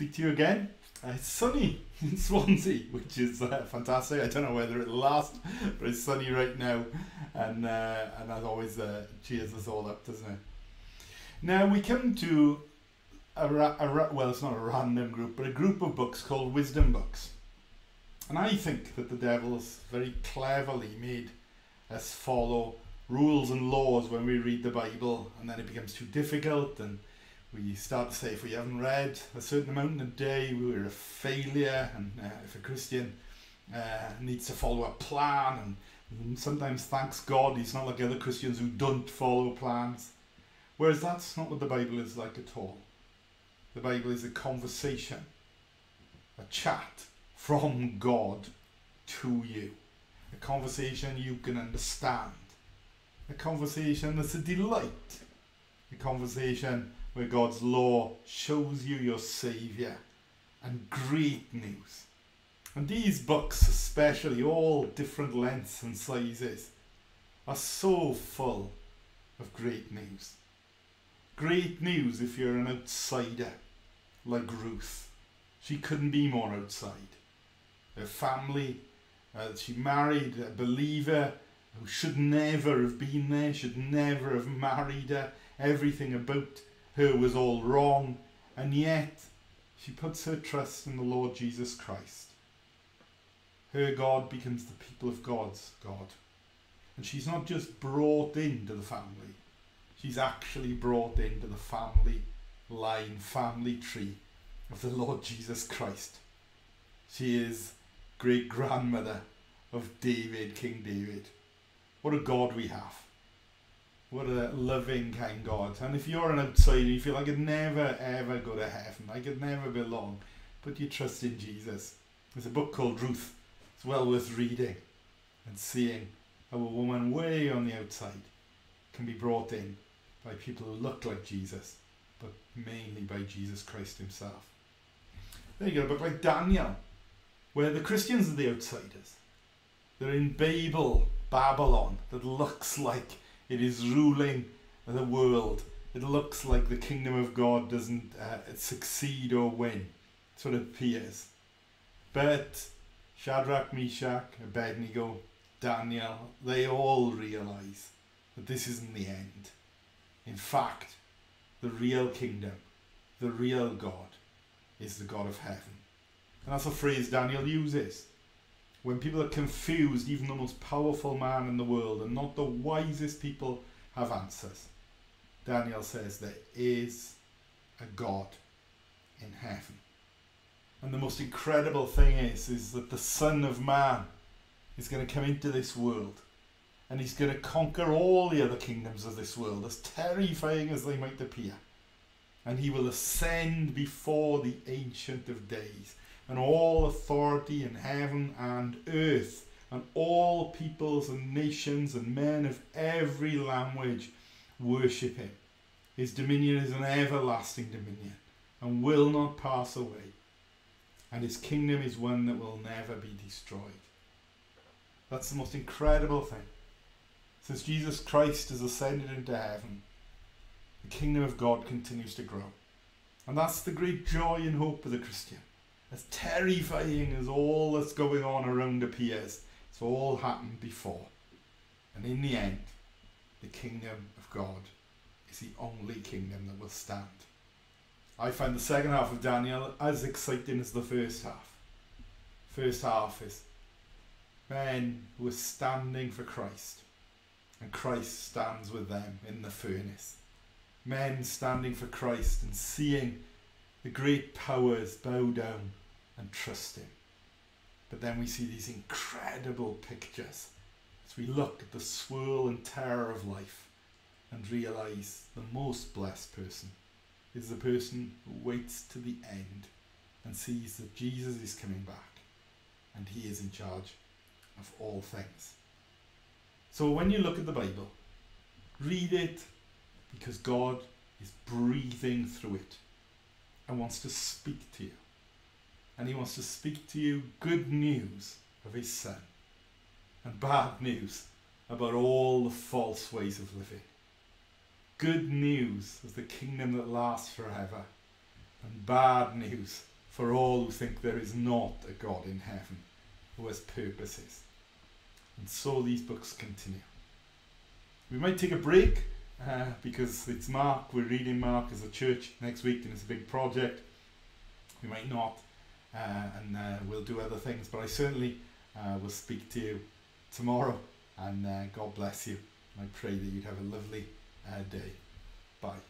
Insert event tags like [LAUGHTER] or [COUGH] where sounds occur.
speak to you again. Uh, it's sunny [LAUGHS] in Swansea, which is uh, fantastic. I don't know whether it'll last, but it's sunny right now, and uh, and as always, uh, cheers us all up, doesn't it? Now we come to a, ra- a ra- well, it's not a random group, but a group of books called wisdom books, and I think that the devil's very cleverly made us follow rules and laws when we read the Bible, and then it becomes too difficult and we start to say if we haven't read a certain amount in a day, we're a failure. And uh, if a Christian uh, needs to follow a plan, and, and sometimes thanks God he's not like other Christians who don't follow plans. Whereas that's not what the Bible is like at all. The Bible is a conversation, a chat from God to you, a conversation you can understand, a conversation that's a delight, a conversation where God's law shows you your Saviour and great news. And these books, especially, all different lengths and sizes, are so full of great news. Great news if you're an outsider, like Ruth. She couldn't be more outside. Her family, uh, she married a believer who should never have been there, should never have married her. Everything about her was all wrong, and yet she puts her trust in the Lord Jesus Christ. Her God becomes the people of God's God. And she's not just brought into the family, she's actually brought into the family line, family tree of the Lord Jesus Christ. She is great grandmother of David, King David. What a God we have. What a loving, kind God. And if you're an outsider, you feel like I could never, ever go to heaven. I could never belong. But you trust in Jesus. There's a book called Ruth. It's well worth reading and seeing how a woman way on the outside can be brought in by people who look like Jesus, but mainly by Jesus Christ himself. Then you got a book like Daniel, where the Christians are the outsiders. They're in Babel, Babylon, that looks like it is ruling the world. It looks like the kingdom of God doesn't uh, succeed or win. That's what it appears. But Shadrach, Meshach, Abednego, Daniel, they all realize that this isn't the end. In fact, the real kingdom, the real God, is the God of heaven. And that's a phrase Daniel uses. When people are confused, even the most powerful man in the world and not the wisest people have answers. Daniel says there is a God in heaven. And the most incredible thing is, is that the Son of Man is going to come into this world and he's going to conquer all the other kingdoms of this world, as terrifying as they might appear. And he will ascend before the Ancient of Days and all authority in heaven and earth, and all peoples and nations and men of every language worship him. His dominion is an everlasting dominion and will not pass away, and his kingdom is one that will never be destroyed. That's the most incredible thing. Since Jesus Christ has ascended into heaven, the kingdom of God continues to grow. And that's the great joy and hope of the Christian as terrifying as all that's going on around appears, it's all happened before. And in the end, the kingdom of God is the only kingdom that will stand. I find the second half of Daniel as exciting as the first half. First half is men who are standing for Christ, and Christ stands with them in the furnace. Men standing for Christ and seeing the great powers bow down and trust Him. But then we see these incredible pictures as we look at the swirl and terror of life and realize the most blessed person is the person who waits to the end and sees that Jesus is coming back and He is in charge of all things. So when you look at the Bible, read it because God is breathing through it and wants to speak to you and he wants to speak to you good news of his son and bad news about all the false ways of living. Good news of the kingdom that lasts forever and bad news for all who think there is not a God in heaven who has purposes. And so these books continue. We might take a break uh, because it's Mark, we're reading Mark as a church next week and it's a big project. We might not, and uh, we'll do other things, but I certainly uh, will speak to you tomorrow and uh, God bless you. I pray that you'd have a lovely uh, day. Bye.